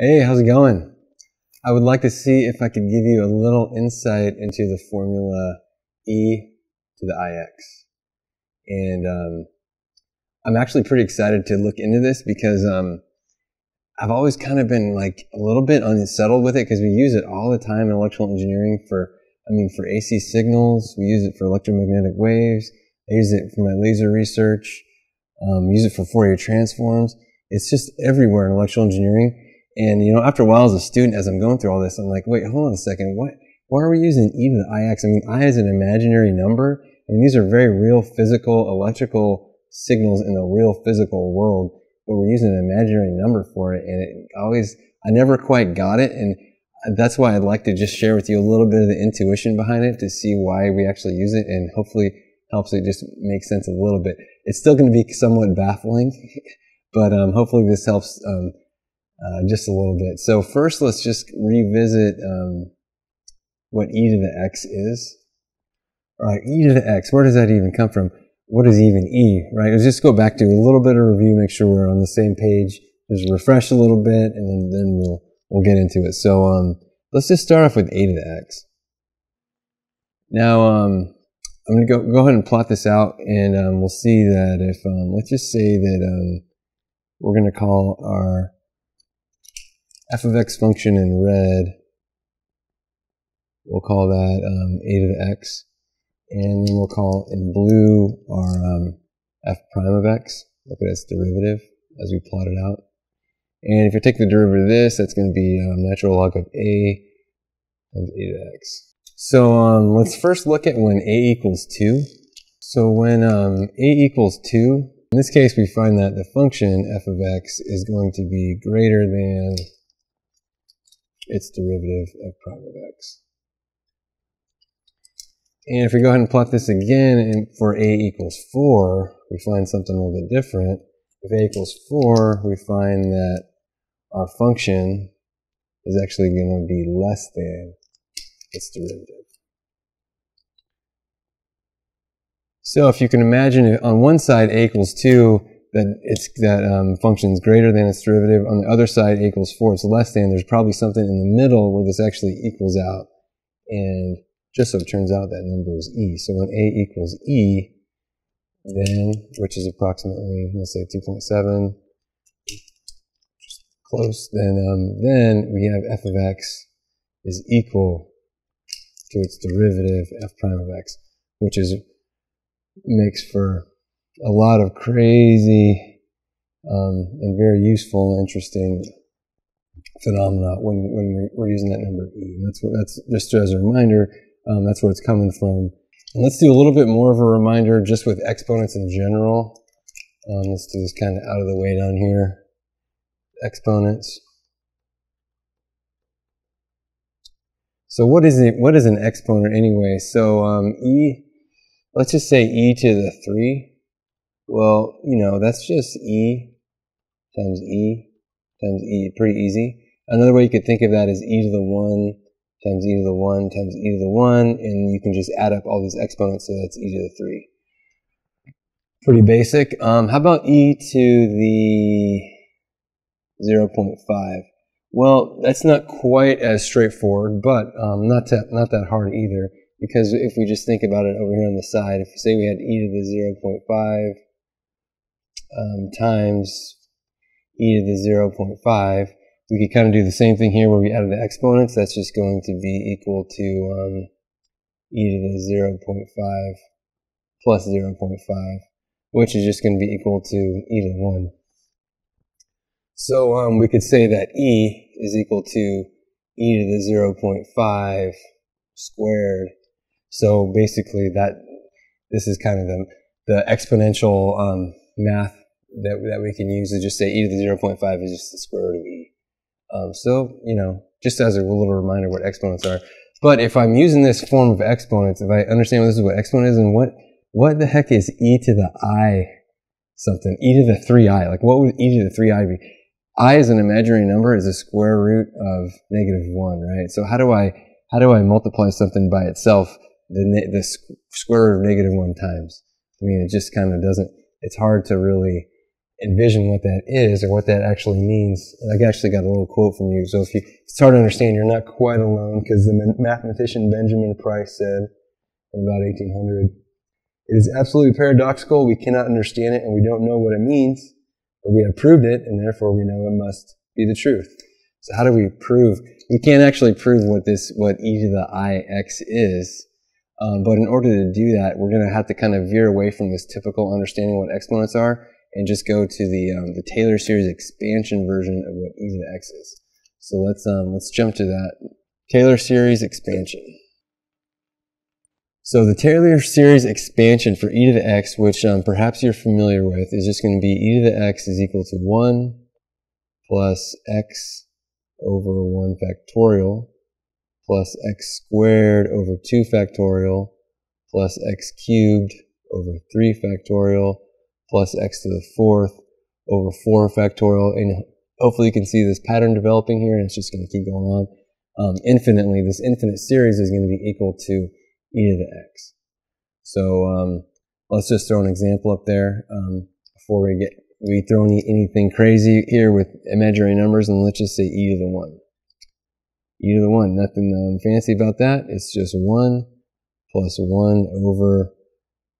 Hey, how's it going? I would like to see if I could give you a little insight into the formula e to the ix. And um, I'm actually pretty excited to look into this because um, I've always kind of been like a little bit unsettled with it because we use it all the time in electrical engineering for, I mean, for AC signals. We use it for electromagnetic waves. I use it for my laser research. Um, use it for Fourier transforms. It's just everywhere in electrical engineering. And, you know, after a while as a student, as I'm going through all this, I'm like, wait, hold on a second. What, why are we using e to the ix? I mean, i is an imaginary number. I mean, these are very real physical electrical signals in the real physical world, but we're using an imaginary number for it. And it always, I never quite got it. And that's why I'd like to just share with you a little bit of the intuition behind it to see why we actually use it and hopefully helps it just make sense a little bit. It's still going to be somewhat baffling, but um, hopefully this helps um, uh, just a little bit. So first, let's just revisit um, what e to the x is. All right, e to the x. Where does that even come from? What is even e? Right. Let's just go back to a little bit of review, make sure we're on the same page. Just refresh a little bit, and then, then we'll we'll get into it. So um, let's just start off with a to the x. Now um, I'm going to go, go ahead and plot this out and um, we'll see that if, um, let's just say that um, we're going to call our f of x function in red, we'll call that um, a to the x, and then we'll call in blue our um, f prime of x, look at its derivative as we plot it out. And if you take the derivative of this, that's going to be um, natural log of a times a to the x. So um, let's first look at when a equals 2. So when um, a equals 2, in this case we find that the function f of x is going to be greater than its derivative of prime of x. And if we go ahead and plot this again and for a equals 4, we find something a little bit different. If a equals 4, we find that our function is actually going to be less than its derivative. So if you can imagine on one side a equals 2, that it's that um, function is greater than its derivative. On the other side, equals 4, it's less than. There's probably something in the middle where this actually equals out. And just so it turns out that number is e. So when a equals e, then, which is approximately, let's say 2.7, close, then, um, then we have f of x is equal to its derivative f prime of x, which is makes for a lot of crazy um, and very useful interesting phenomena when, when we're using that number e. And that's what that's just as a reminder. Um, that's where it's coming from. And let's do a little bit more of a reminder just with exponents in general. Um, let's do this kind of out of the way down here. Exponents. So what is it? What is an exponent anyway? So um, e, let's just say e to the three. Well, you know that's just e times e times e. Pretty easy. Another way you could think of that is e to the one times e to the one times e to the one, and you can just add up all these exponents, so that's e to the three. Pretty basic. Um, how about e to the 0.5? Well, that's not quite as straightforward, but um, not that not that hard either. Because if we just think about it over here on the side, if we say we had e to the 0.5 um, times e to the 0.5, we could kind of do the same thing here where we added the exponents. That's just going to be equal to um, e to the 0.5 plus 0.5, which is just going to be equal to e to the 1. So um, we could say that E is equal to e to the 0.5 squared. So basically that this is kind of the, the exponential um, math that, that we can use to just say e to the 0.5 is just the square root of e. Um, so, you know, just as a little reminder what exponents are. But if I'm using this form of exponents, if I understand what this is what exponent is and what, what the heck is e to the i something? e to the 3i. Like what would e to the 3i be? i is an imaginary number is a square root of negative 1, right? So how do I, how do I multiply something by itself the, the square root of negative 1 times? I mean, it just kind of doesn't, it's hard to really envision what that is or what that actually means. And I actually got a little quote from you. So if you start to understand, you're not quite alone because the mathematician Benjamin Price said in about 1800, it is absolutely paradoxical. We cannot understand it and we don't know what it means, but we have proved it and therefore we know it must be the truth. So how do we prove? We can't actually prove what this, what e to the i x is. Um, but in order to do that, we're going to have to kind of veer away from this typical understanding what exponents are and just go to the um, the Taylor series expansion version of what e to the x is. So let's um, let's jump to that Taylor series expansion. So the Taylor series expansion for e to the x, which um, perhaps you're familiar with, is just going to be e to the x is equal to 1 plus x over 1 factorial plus x squared over 2 factorial plus x cubed over 3 factorial plus x to the fourth over 4 factorial. And hopefully you can see this pattern developing here, and it's just going to keep going on um, infinitely. This infinite series is going to be equal to e to the x. So um, let's just throw an example up there um, before we get we throw any, anything crazy here with imaginary numbers, and let's just say e to the 1. e to the 1, nothing um, fancy about that. It's just 1 plus 1 over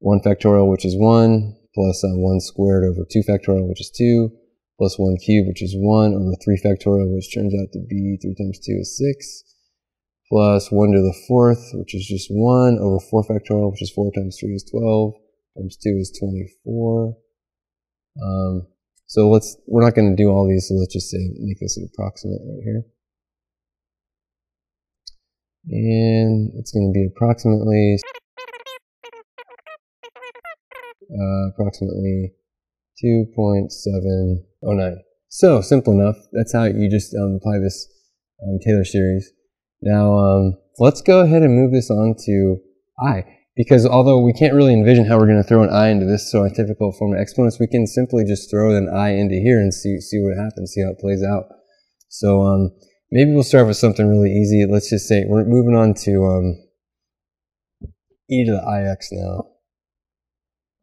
1 factorial, which is 1, plus uh, 1 squared over 2 factorial, which is 2, plus 1 cubed, which is 1, over 3 factorial, which turns out to be 3 times 2 is 6, plus 1 to the fourth, which is just 1, over 4 factorial, which is 4 times 3 is 12, times 2 is 24. Um, so let's, we're not going to do all these, so let's just say, make this an approximate right here. And it's going to be approximately uh, approximately 2.709. So simple enough. That's how you just um, apply this um, Taylor series. Now um, let's go ahead and move this on to i. Because although we can't really envision how we're going to throw an i into this so typical form of exponents, we can simply just throw an i into here and see see what happens, see how it plays out. So um, maybe we'll start with something really easy. Let's just say we're moving on to um, e to the ix now.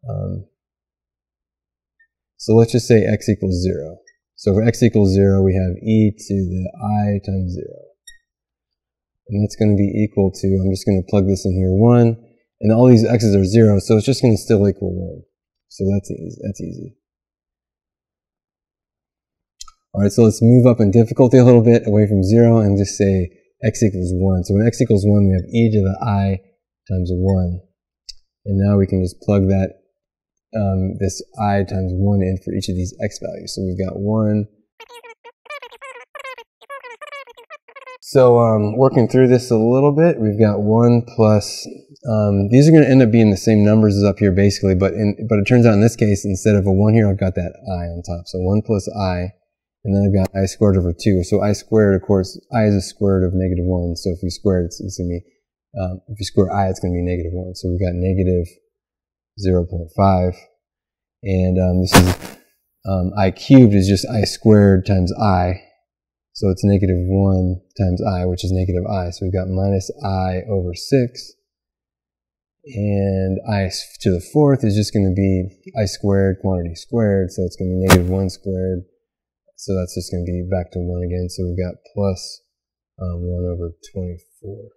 Um, so let's just say x equals 0. So for x equals 0, we have e to the i times 0. And that's going to be equal to, I'm just going to plug this in here, 1. And all these x's are 0, so it's just going to still equal 1. So that's easy. That's easy. All right, so let's move up in difficulty a little bit away from 0 and just say x equals 1. So when x equals 1, we have e to the i times 1. And now we can just plug that um, this i times 1 in for each of these x values. So we've got 1. So um, working through this a little bit, we've got 1 plus, um, these are going to end up being the same numbers as up here basically, but in, but it turns out in this case, instead of a 1 here, I've got that i on top. So 1 plus i, and then I've got i squared over 2. So i squared, of course, i is a square root of negative 1. So if we square it, it's, it's going to be, um, if you square i, it's going to be negative 1. So we've got negative 0.5. And um, this is um, i cubed is just i squared times i. So it's negative 1 times i, which is negative i. So we've got minus i over 6. And i to the fourth is just going to be i squared, quantity squared. So it's going to be negative 1 squared. So that's just going to be back to 1 again. So we've got plus, um, 1 over 24.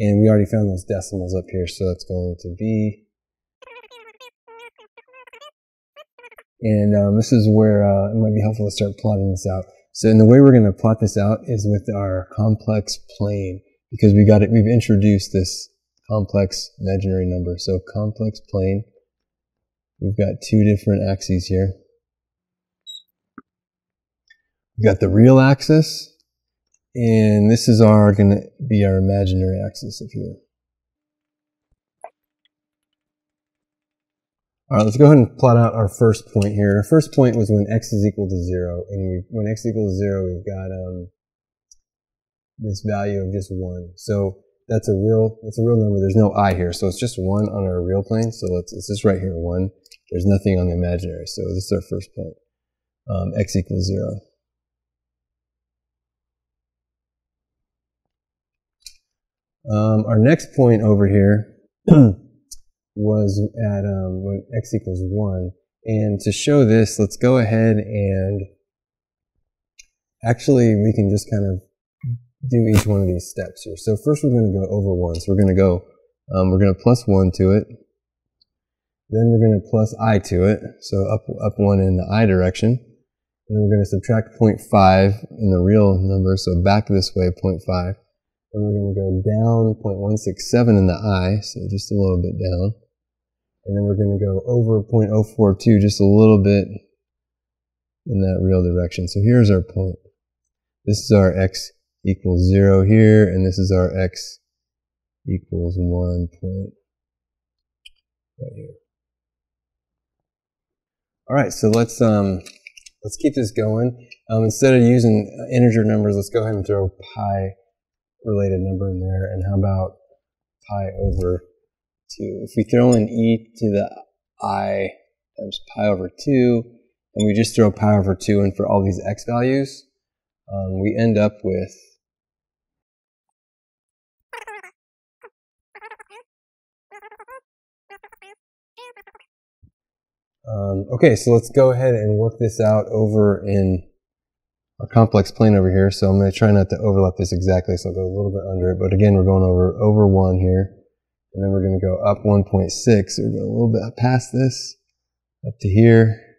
And we already found those decimals up here, so that's going to be And um, this is where uh, it might be helpful to start plotting this out. So, and the way we're going to plot this out is with our complex plane because we got it. We've introduced this complex imaginary number. So, complex plane. We've got two different axes here. We've got the real axis, and this is our going to be our imaginary axis up here. All right, let's go ahead and plot out our first point here. Our first point was when x is equal to zero, and we, when x equals zero, we've got um, this value of just one. So that's a real that's a real number. There's no i here, so it's just one on our real plane. So it's it's just right here, one. There's nothing on the imaginary. So this is our first point. Um, x equals zero. Um, our next point over here was at um, when x equals 1. And to show this, let's go ahead and actually we can just kind of do each one of these steps here. So first we're going to go over one. So we're going to go, um, we're going to plus one to it. Then we're going to plus i to it. So up, up one in the i direction. And then we're going to subtract 0.5 in the real number. So back this way, 0.5. Then we're going to go down 0.167 in the i. So just a little bit down. And then we're going to go over 0.042, just a little bit in that real direction. So here's our point. This is our x equals 0 here, and this is our x equals 1 point right here. All right, so let's um, let's keep this going. Um, instead of using integer numbers, let's go ahead and throw pi related number in there. And how about pi over 2? If we throw in e to the i times pi over 2, and we just throw pi over 2 in for all these x values, um, we end up with Um, okay, so let's go ahead and work this out over in our complex plane over here. So I'm going to try not to overlap this exactly, so I'll go a little bit under it. But again, we're going over over 1 here. And then we're going to go up 1.6. So we're going a little bit past this, up to here.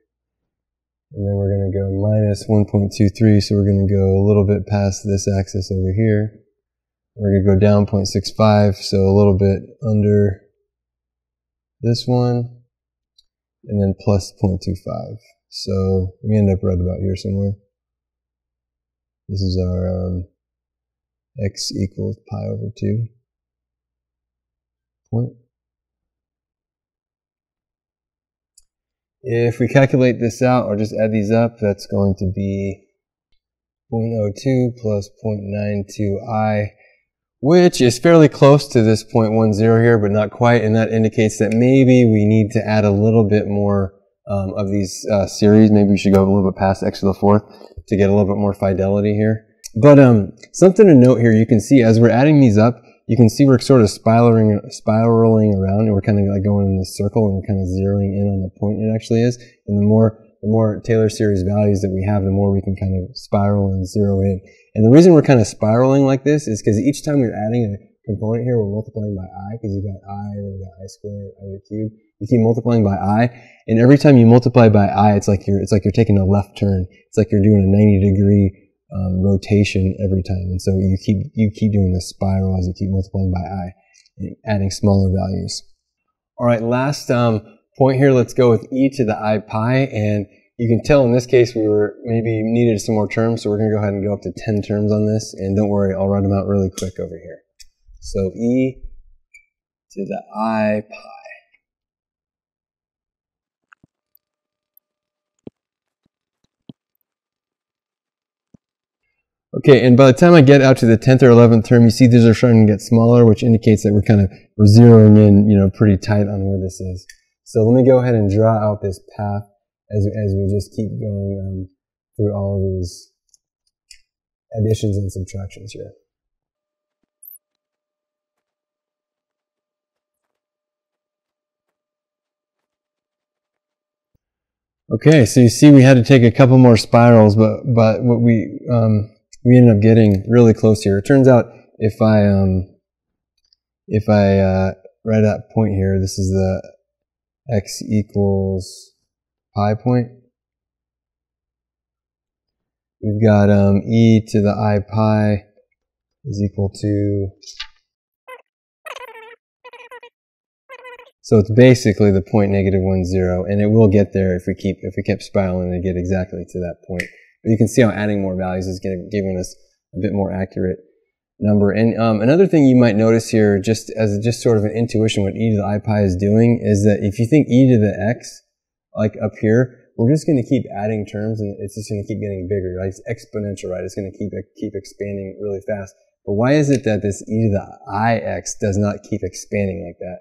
And then we're going to go minus 1.23. So we're going to go a little bit past this axis over here. We're going to go down 0.65. So a little bit under this one and then plus 0.25. So we end up right about here somewhere. This is our um, x equals pi over 2 point. If we calculate this out or just add these up, that's going to be 0.02 plus 0.92i which is fairly close to this 0.10 here, but not quite. And that indicates that maybe we need to add a little bit more um, of these uh, series. Maybe we should go a little bit past x to the fourth to get a little bit more fidelity here. But um, something to note here, you can see as we're adding these up, you can see we're sort of spiraling, spiraling around and we're kind of like going in this circle and we're kind of zeroing in on the point it actually is. And the more, the more Taylor series values that we have, the more we can kind of spiral and zero in. And the reason we're kind of spiraling like this is because each time we're adding a component here, we're multiplying by i, because you got i, and then you got i squared, i to the cube. You keep multiplying by i, and every time you multiply by i, it's like you're, it's like you're taking a left turn. It's like you're doing a 90 degree um, rotation every time. And so you keep, you keep doing this spiral as you keep multiplying by i, and adding smaller values. All right, last um, point here, let's go with e to the i pi, and you can tell in this case we were maybe needed some more terms, so we're going to go ahead and go up to 10 terms on this, and don't worry, I'll write them out really quick over here. So e to the i pi. Okay, and by the time I get out to the 10th or 11th term, you see these are starting to get smaller, which indicates that we're kind of we're zeroing in, you know, pretty tight on where this is. So let me go ahead and draw out this path as, as we just keep going um, through all of these additions and subtractions here. Okay, so you see we had to take a couple more spirals, but but what we um, we ended up getting really close here. It turns out if I um, if I uh, write that point here, this is the x equals pi point. We've got um, e to the i pi is equal to, so it's basically the point negative one zero, and it will get there if we keep if we kept spiraling to get exactly to that point. But you can see how adding more values is giving us a bit more accurate number. And um, another thing you might notice here, just as just sort of an intuition, what e to the i pi is doing is that if you think e to the x like up here, we're just going to keep adding terms and it's just going to keep getting bigger, right? It's exponential, right? It's going to keep, keep expanding really fast. But why is it that this e to the ix does not keep expanding like that?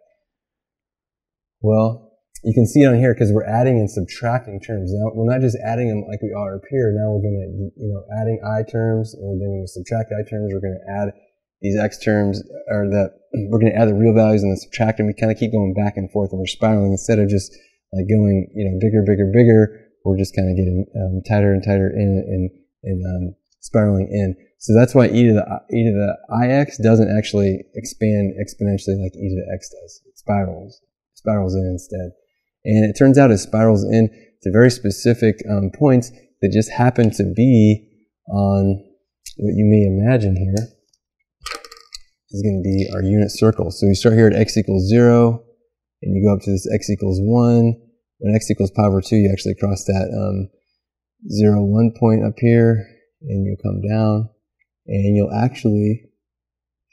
Well, you can see it on here because we're adding and subtracting terms. Now, we're not just adding them like we are up here. Now we're going to, you know, adding i terms and then we're going to subtract i terms. We're going to add these x terms or that we're going to add the real values and then subtract them. We kind of keep going back and forth and we're spiraling instead of just like going, you know, bigger, bigger, bigger, We're just kind of getting um, tighter and tighter in and, and um, spiraling in. So that's why e to the e to the ix doesn't actually expand exponentially like e to the x does. It spirals, spirals in instead. And it turns out it spirals in to very specific um, points that just happen to be on what you may imagine here is going to be our unit circle. So we start here at x equals 0, and you go up to this x equals 1. When x equals pi over 2, you actually cross that um, 0, 1 point up here, and you'll come down, and you'll actually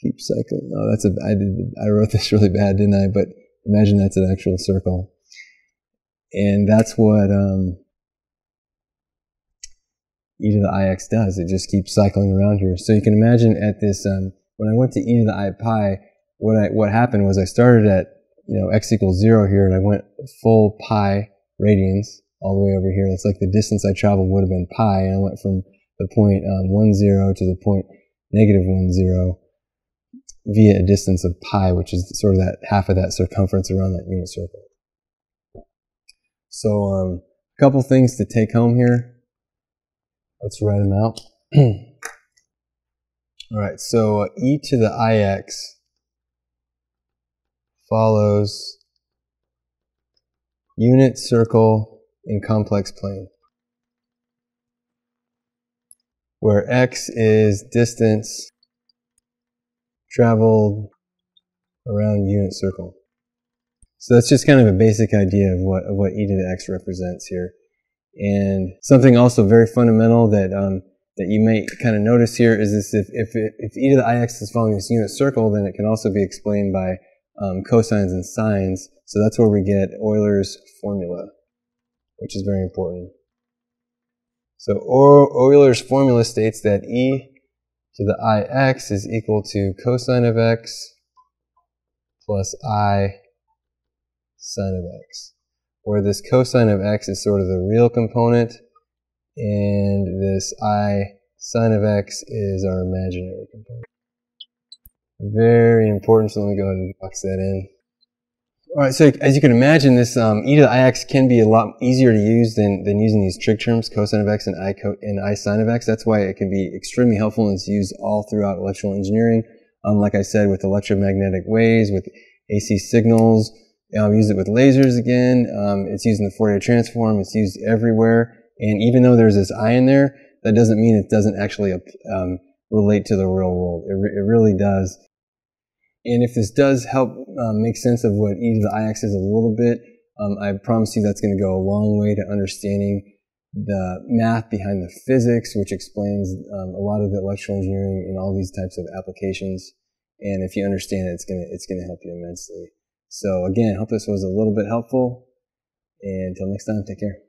keep cycling. Oh, that's a, I, did, I wrote this really bad, didn't I? But imagine that's an actual circle. And that's what um, e to the ix does. It just keeps cycling around here. So you can imagine at this, um, when I went to e to the i pi, what I, what happened was I started at, you know, x equals zero here and I went full pi radians all the way over here. That's like the distance I traveled would have been pi. And I went from the point um, one zero to the point negative one zero via a distance of pi, which is sort of that half of that circumference around that unit circle. So, um, a couple things to take home here. Let's write them out. All right, so uh, e to the ix follows unit circle in complex plane, where x is distance traveled around unit circle. So that's just kind of a basic idea of what, of what e to the x represents here. And something also very fundamental that um, that you may kind of notice here is this: if if, if e to the ix is following this unit circle, then it can also be explained by um, cosines and sines. So that's where we get Euler's formula, which is very important. So Euler's formula states that e to the ix is equal to cosine of x plus i sine of x where this cosine of x is sort of the real component, and this i sine of x is our imaginary component. Very important, so let me go ahead and box that in. All right, so as you can imagine, this um, e to the ix can be a lot easier to use than, than using these trig terms, cosine of x and i, co and I sine of x. That's why it can be extremely helpful and it's used all throughout electrical engineering. Um, like I said, with electromagnetic waves, with AC signals, I've used it with lasers again. Um, it's used in the Fourier transform. It's used everywhere. And even though there's this I in there, that doesn't mean it doesn't actually um, relate to the real world. It, re- it, really does. And if this does help um, make sense of what e to the ix is a little bit, um, I promise you that's going to go a long way to understanding the math behind the physics, which explains um, a lot of the electrical engineering and all these types of applications. And if you understand it, it's gonna it's gonna help you immensely. So again, hope this was a little bit helpful. And until next time, take care.